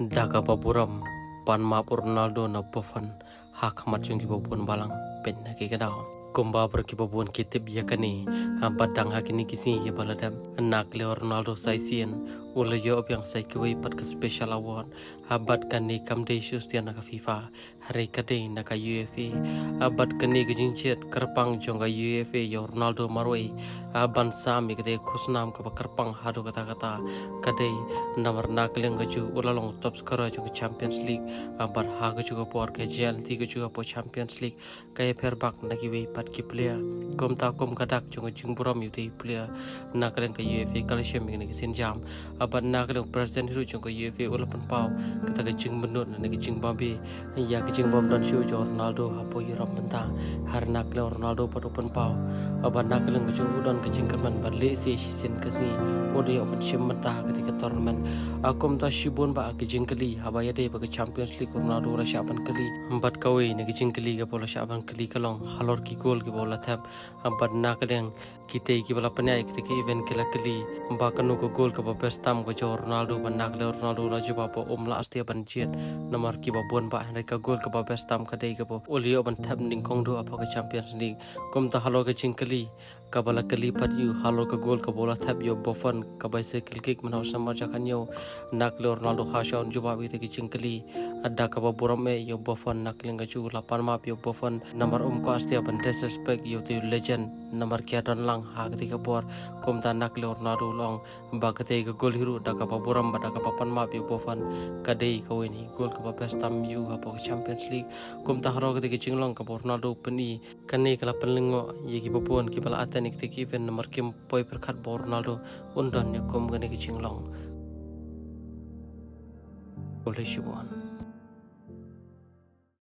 daga baburam pan ma Ronaldo na bofan hak mat yung kibabun balang pen na kikadaw kumba per kibabun kitib yakani hampat dang hakini kisi ya baladam nak le Ronaldo saisian ula yo yang sai kuwi pat ke special award habat kan ni kam de shus tian na FIFA hari kade na ka UEFA habat kan ni gijin chet kerpang jong ka UEFA yo Ronaldo maroi aban sami kade khusnam ka kerpang hadu kata kata kade namar nak leng ka ju ula long top scorer jong Champions League. Habat ha ka ju ka por ke jel ti ka ju ka po Champions League. Kay per bak na ki pat ki player kom ta kom kadak jong jing buram yu ti player nak leng ka calcium ni sin jam abat nak kedong present hiru jong ko UFA ula pen pau kita ke jing menut na ke jing babi. Ya ke jing bom dan shu jo Ronaldo hapo yi ram penta har nak le Ronaldo pada pen pau. Abat nak kedong ke jing udan ke jing kerman ba le si sin ke si. Ode yo pen shim menta ketika tournament. Akum ta shibun ba ke jing kali haba ya de ba ke Champions League Ronaldo ra syaban kali empat kawi ne ke jing kali ke bola syaban kali kalong halor ki gol ke bola tap. Abat nak kedong kita ki bala penai ketika event kala kali ba kanu ko gol ke ba best tam ko jo Ronaldo ban nak le Ronaldo la jo ba om la astia ban jet nomor ki ba bon ba ne ka gol ka ba best tam ka dei ka bo. Olio ban thap ning kong do apa ka champions league. Kum ta halo ka chingkali ka bala kali pat yu halo ka gol ka bola thap yo bofan ka ba se kil kik man hausa ma jakan yo. Nak le Ronaldo ha shaun jo ba wi te ki chingkali adda ka ba borom me yo bofan nak linga chu la pan ma yo bofan. Nomor um ko astia ban disrespect yo te legend. Nomor kia dan lang ha ka bor kum ta nak le Ronaldo long ba ka te ka gol hiru. Da ka buram ba da ka pan ma pi bofan. Ka dei ka wen hi gol ka pa best tam yu ha po champions league. Kum ta haro ka de chinglong ka ronaldo pani kan ni kala panlingo ye ki popon ki bala te ki ven nomor kim poi per khat bo ronaldo undon ne kum ga ne ki chinglong Oleh Shibon.